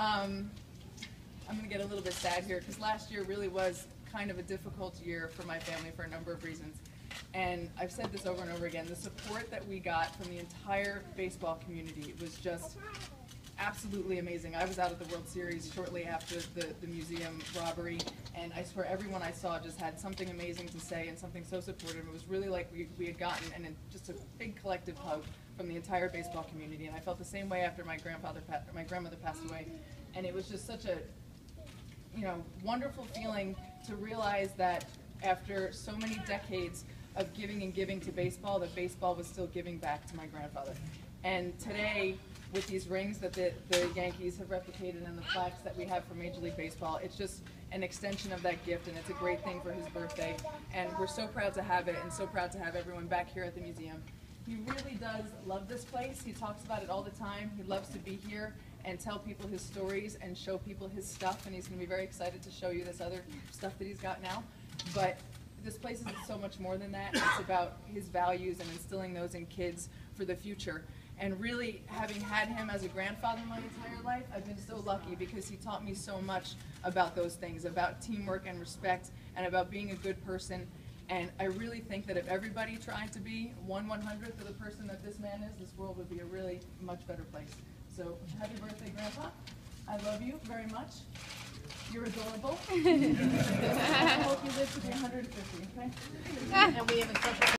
Um, I'm gonna get a little bit sad here, because last year really was kind of a difficult year for my family for a number of reasons. And I've said this over and over again, the support that we got from the entire baseball community was just absolutely amazing. I was out at the World Series shortly after the, the museum robbery, and I swear everyone I saw just had something amazing to say and something so supportive. It was really like we, we had gotten, and just a big collective hug from the entire baseball community. And I felt the same way after my grandfather, my grandmother passed away. And it was just such a, you know, wonderful feeling to realize that after so many decades of giving and giving to baseball, that baseball was still giving back to my grandfather. And today, with these rings that the, the Yankees have replicated and the plaques that we have for Major League Baseball, it's just an extension of that gift, and it's a great thing for his birthday. And we're so proud to have it, and so proud to have everyone back here at the museum. He really does love this place. He talks about it all the time. He loves to be here and tell people his stories and show people his stuff. And he's going to be very excited to show you this other stuff that he's got now. But this place is so much more than that. It's about his values and instilling those in kids for the future. And really, having had him as a grandfather my entire life, I've been so lucky because he taught me so much about those things, about teamwork and respect, and about being a good person. And I really think that if everybody tried to be one one hundredth of the person that this man is, this world would be a really much better place. So happy birthday, Grandpa. I love you very much. You're adorable. I hope you live to be 150, okay? And we have a special